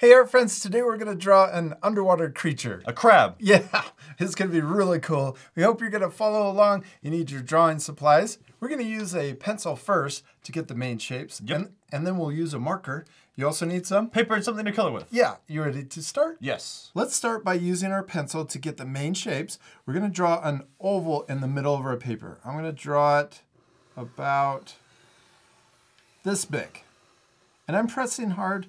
Hey art friends, today we're gonna draw an underwater creature. A crab. Yeah, it's gonna be really cool. We hope you're gonna follow along. You need your drawing supplies. We're gonna use a pencil first to get the main shapes. Yep. And, and then we'll use a marker. You also need some? Paper and something to color with. Yeah, you ready to start? Yes. Let's start by using our pencil to get the main shapes. We're gonna draw an oval in the middle of our paper. I'm gonna draw it about this big. And I'm pressing hard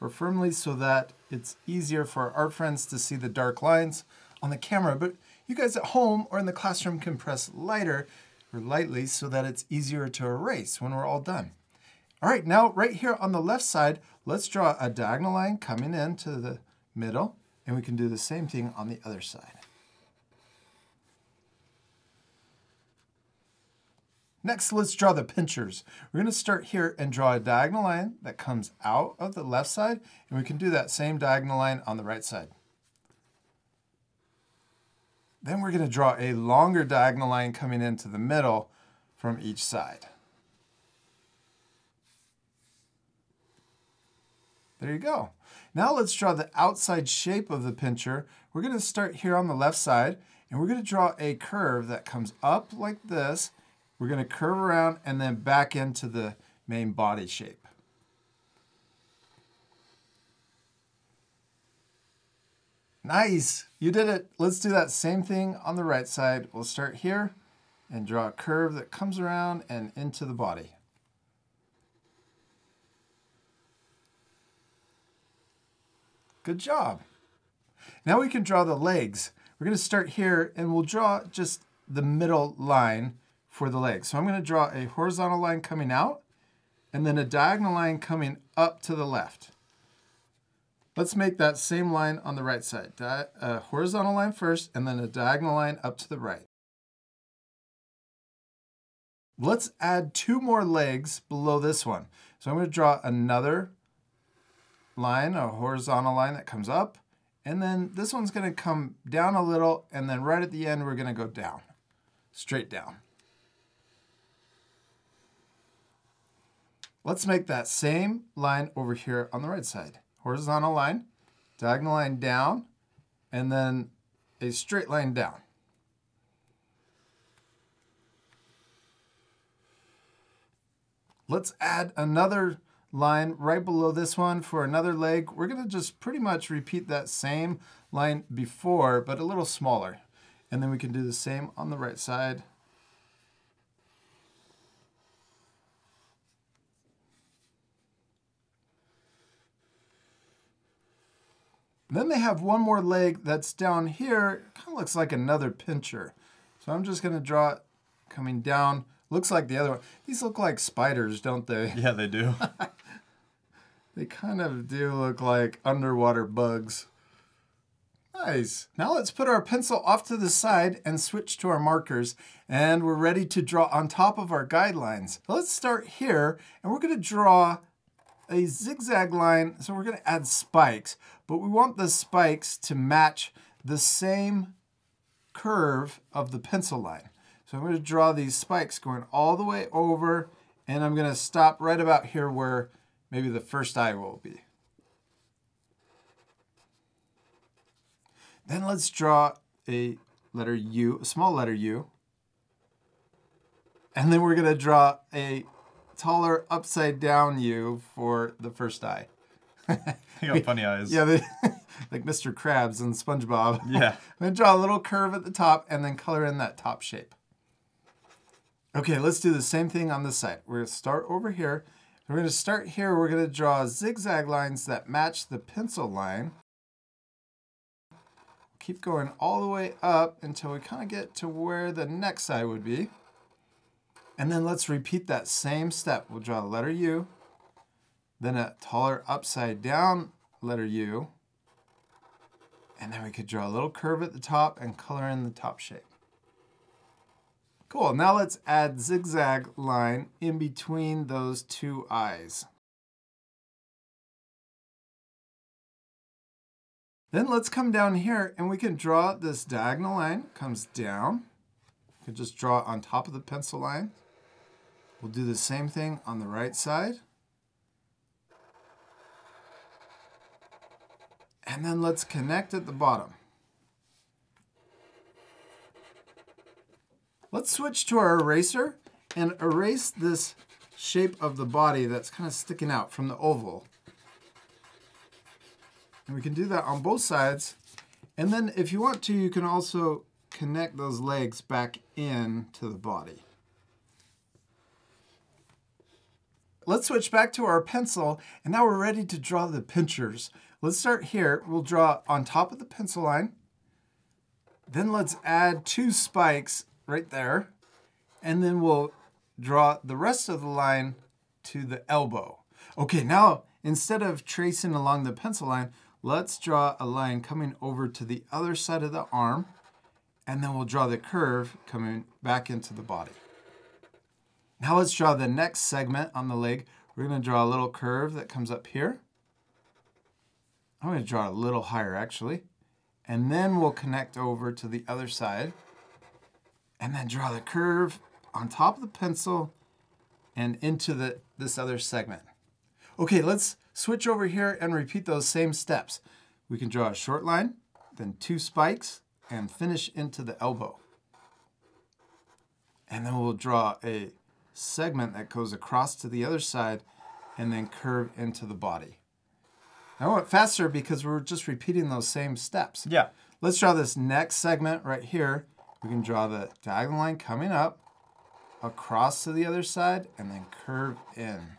or firmly so that it's easier for our friends to see the dark lines on the camera. But you guys at home or in the classroom can press lighter or lightly so that it's easier to erase when we're all done. All right, now right here on the left side, let's draw a diagonal line coming into the middle, and we can do the same thing on the other side. Next, let's draw the pinchers. We're gonna start here and draw a diagonal line that comes out of the left side, and we can do that same diagonal line on the right side. Then we're gonna draw a longer diagonal line coming into the middle from each side. There you go. Now let's draw the outside shape of the pincher. We're gonna start here on the left side, and we're gonna draw a curve that comes up like this, we're going to curve around and then back into the main body shape. Nice, you did it. Let's do that same thing on the right side. We'll start here and draw a curve that comes around and into the body. Good job. Now we can draw the legs. We're going to start here and we'll draw just the middle line for the legs. So I'm going to draw a horizontal line coming out and then a diagonal line coming up to the left. Let's make that same line on the right side. Di a horizontal line first and then a diagonal line up to the right. Let's add two more legs below this one. So I'm going to draw another line, a horizontal line that comes up, and then this one's going to come down a little, and then right at the end we're going to go down, straight down. Let's make that same line over here on the right side. Horizontal line, diagonal line down, and then a straight line down. Let's add another line right below this one for another leg. We're to just pretty much repeat that same line before, but a little smaller. And then we can do the same on the right side. Then they have one more leg that's down here. Kind of looks like another pincher. So I'm just going to draw it coming down. Looks like the other one. These look like spiders, don't they? Yeah, they do. they kind of do look like underwater bugs. Nice. Now let's put our pencil off to the side and switch to our markers. And we're ready to draw on top of our guidelines. Let's start here and we're going to draw a zigzag line, so we're going to add spikes, but we want the spikes to match the same curve of the pencil line. So I'm going to draw these spikes going all the way over, and I'm going to stop right about here where maybe the first eye will be. Then let's draw a letter U, a small letter U. And then we're going to draw a taller upside down U for the first eye. you got funny eyes. Yeah, they, like Mr. Krabs and SpongeBob. Yeah. I'm going to draw a little curve at the top and then color in that top shape. Okay, let's do the same thing on this side. We're going to start over here. We're going to start here. We're going to draw zigzag lines that match the pencil line. Keep going all the way up until we kind of get to where the next side would be. And then let's repeat that same step. We'll draw a letter U, then a taller upside down letter U, and then we could draw a little curve at the top and color in the top shape. Cool, now let's add zigzag line in between those two eyes. Then let's come down here and we can draw this diagonal line, comes down. We can just draw on top of the pencil line. We'll do the same thing on the right side. And then let's connect at the bottom. Let's switch to our eraser and erase this shape of the body that's kind of sticking out from the oval. And we can do that on both sides. And then if you want to, you can also connect those legs back in to the body. Let's switch back to our pencil, and now we're ready to draw the pinchers. Let's start here. We'll draw on top of the pencil line. Then let's add two spikes right there. And then we'll draw the rest of the line to the elbow. Okay, now instead of tracing along the pencil line, let's draw a line coming over to the other side of the arm, and then we'll draw the curve coming back into the body. Now let's draw the next segment on the leg. We're gonna draw a little curve that comes up here. I'm gonna draw a little higher actually. And then we'll connect over to the other side and then draw the curve on top of the pencil and into the, this other segment. Okay, let's switch over here and repeat those same steps. We can draw a short line, then two spikes, and finish into the elbow. And then we'll draw a segment that goes across to the other side and then curve into the body. I went faster because we're just repeating those same steps. Yeah. Let's draw this next segment right here. We can draw the diagonal line coming up, across to the other side, and then curve in.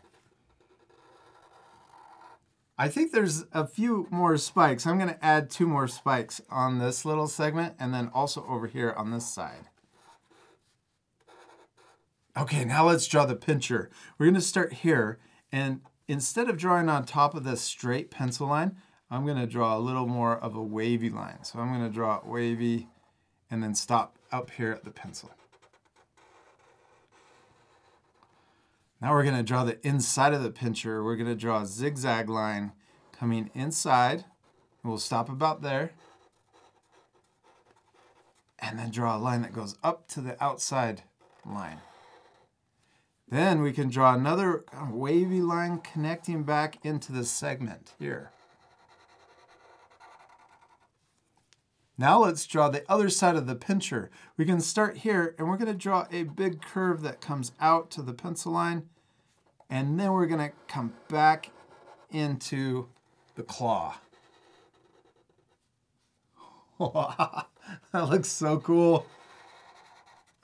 I think there's a few more spikes. I'm gonna add two more spikes on this little segment and then also over here on this side. Okay, now let's draw the pincher. We're gonna start here and instead of drawing on top of this straight pencil line, I'm gonna draw a little more of a wavy line. So I'm gonna draw wavy and then stop up here at the pencil. Now we're gonna draw the inside of the pincher. We're gonna draw a zigzag line coming inside. We'll stop about there. And then draw a line that goes up to the outside line. Then we can draw another wavy line connecting back into the segment here. Now let's draw the other side of the pincher. We can start here and we're gonna draw a big curve that comes out to the pencil line and then we're gonna come back into the claw. that looks so cool.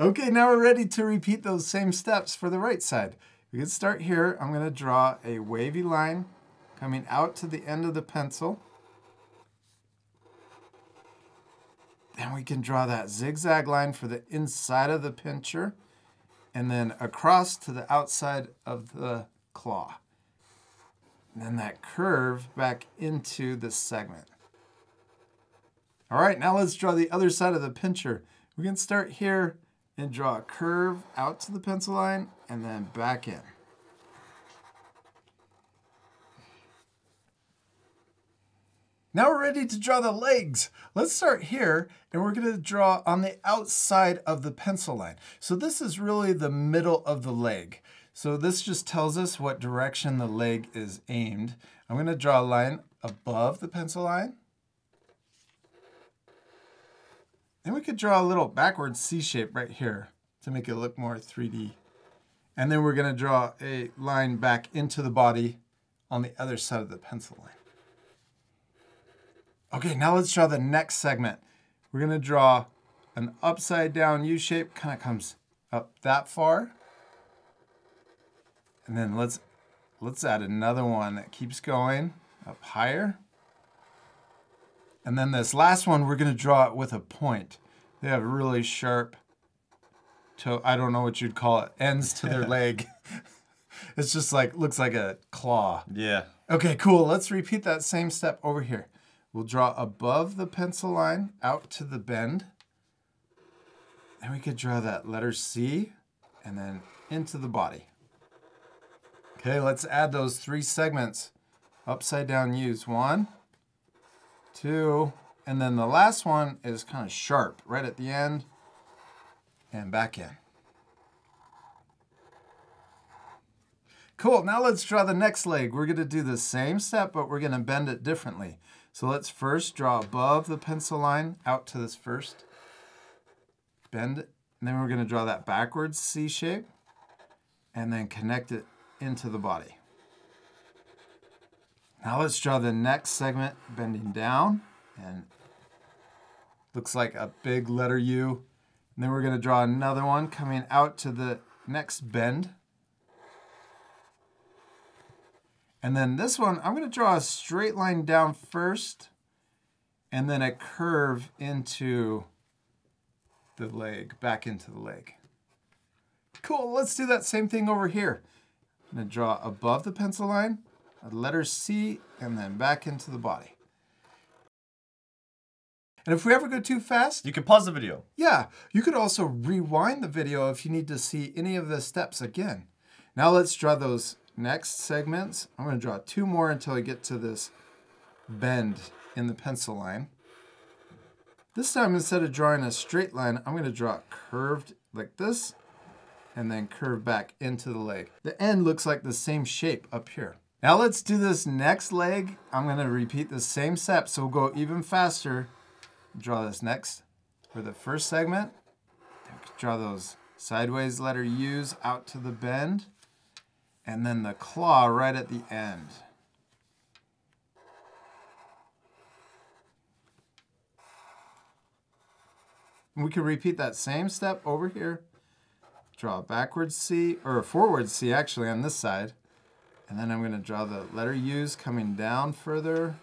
Okay, now we're ready to repeat those same steps for the right side. We can start here. I'm gonna draw a wavy line coming out to the end of the pencil. Then we can draw that zigzag line for the inside of the pincher and then across to the outside of the claw. And then that curve back into the segment. All right, now let's draw the other side of the pincher. We can start here and draw a curve out to the pencil line and then back in. Now we're ready to draw the legs. Let's start here and we're gonna draw on the outside of the pencil line. So this is really the middle of the leg. So this just tells us what direction the leg is aimed. I'm gonna draw a line above the pencil line. Then we could draw a little backward C shape right here to make it look more 3D. And then we're gonna draw a line back into the body on the other side of the pencil line. Okay, now let's draw the next segment. We're gonna draw an upside down U shape, kind of comes up that far. And then let's, let's add another one that keeps going up higher. And then this last one, we're gonna draw it with a point. They have really sharp toe, I don't know what you'd call it, ends to their leg. It's just like, looks like a claw. Yeah. Okay, cool. Let's repeat that same step over here. We'll draw above the pencil line out to the bend. And we could draw that letter C and then into the body. Okay, let's add those three segments. Upside down U's. One, two, and then the last one is kind of sharp right at the end and back in. Cool, now let's draw the next leg. We're gonna do the same step, but we're gonna bend it differently. So let's first draw above the pencil line out to this first bend. And then we're gonna draw that backwards C shape and then connect it into the body. Now let's draw the next segment bending down and looks like a big letter U. And then we're gonna draw another one coming out to the next bend. And then this one, I'm gonna draw a straight line down first and then a curve into the leg, back into the leg. Cool, let's do that same thing over here. I'm gonna draw above the pencil line, letter C, and then back into the body. And if we ever go too fast, You can pause the video. yeah, you could also rewind the video if you need to see any of the steps again. Now let's draw those next segments. I'm gonna draw two more until I get to this bend in the pencil line. This time, instead of drawing a straight line, I'm gonna draw it curved like this, and then curve back into the leg. The end looks like the same shape up here. Now let's do this next leg. I'm gonna repeat the same step, so we'll go even faster. Draw this next for the first segment. Draw those sideways letter U's out to the bend, and then the claw right at the end. We can repeat that same step over here. Draw a backwards C, or a forward C actually on this side. And then I'm going to draw the letter U's coming down further.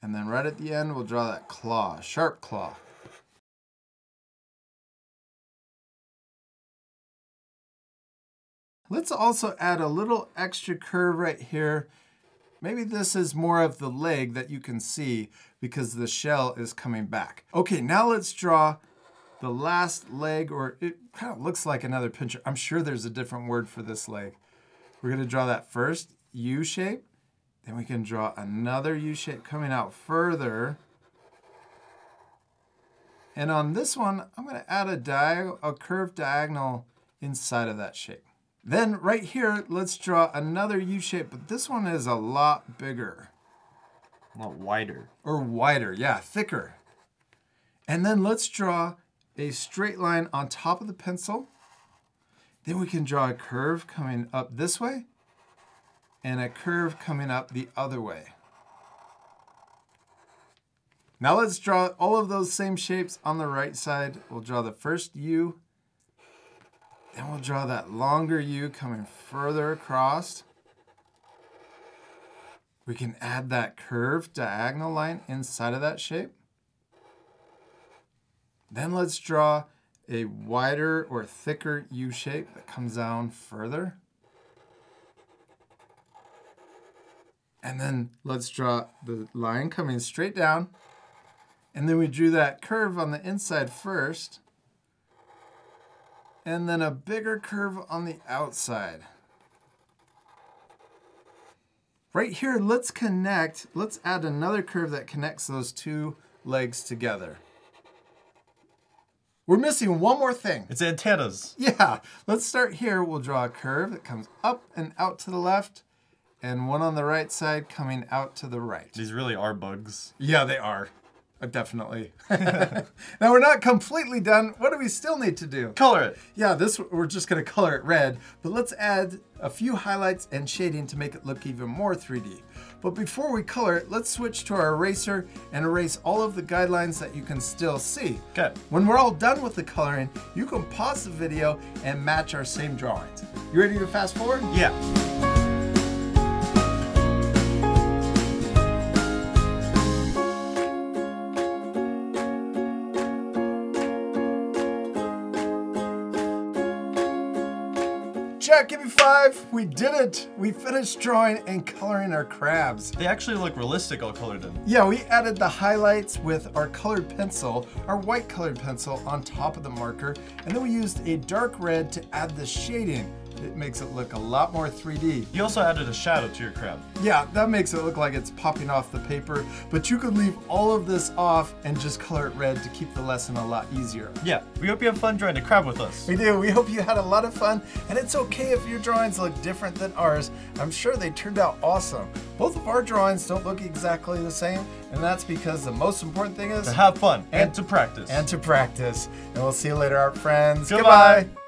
And then right at the end, we'll draw that claw, sharp claw. Let's also add a little extra curve right here. Maybe this is more of the leg that you can see because the shell is coming back. Okay, now let's draw the last leg, or it kind of looks like another pincher. I'm sure there's a different word for this leg. We're gonna draw that first U shape, then we can draw another U shape coming out further. And on this one, I'm gonna add a, a curved diagonal inside of that shape. Then right here, let's draw another U shape, but this one is a lot bigger. A lot wider. Or wider, yeah, thicker. And then let's draw a straight line on top of the pencil. Then we can draw a curve coming up this way and a curve coming up the other way. Now let's draw all of those same shapes on the right side. We'll draw the first U, then we'll draw that longer U coming further across. We can add that curved diagonal line inside of that shape. Then let's draw a wider or thicker U shape that comes down further. And then let's draw the line coming straight down. And then we drew that curve on the inside first. And then a bigger curve on the outside. Right here, let's connect, let's add another curve that connects those two legs together. We're missing one more thing. It's antennas. Yeah, let's start here. We'll draw a curve that comes up and out to the left, and one on the right side coming out to the right. These really are bugs. Yeah, they are. Uh, definitely. now we're not completely done. What do we still need to do? Color it. Yeah, this we're just gonna color it red, but let's add a few highlights and shading to make it look even more 3D. But before we color it, let's switch to our eraser and erase all of the guidelines that you can still see. Okay. When we're all done with the coloring, you can pause the video and match our same drawings. You ready to fast forward? Yeah. Jack, give me five. We did it. We finished drawing and coloring our crabs. They actually look realistic all colored in. Yeah, we added the highlights with our colored pencil, our white colored pencil on top of the marker, and then we used a dark red to add the shading. It makes it look a lot more 3D. You also added a shadow to your crab. Yeah, that makes it look like it's popping off the paper, but you could leave all of this off and just color it red to keep the lesson a lot easier. Yeah, we hope you have fun drawing a crab with us. We do. We hope you had a lot of fun, and it's okay if your drawings look different than ours. I'm sure they turned out awesome. Both of our drawings don't look exactly the same, and that's because the most important thing is To have fun and, And- to practice. and to practice. And we'll see you later, our friends. Goodbye. Goodbye.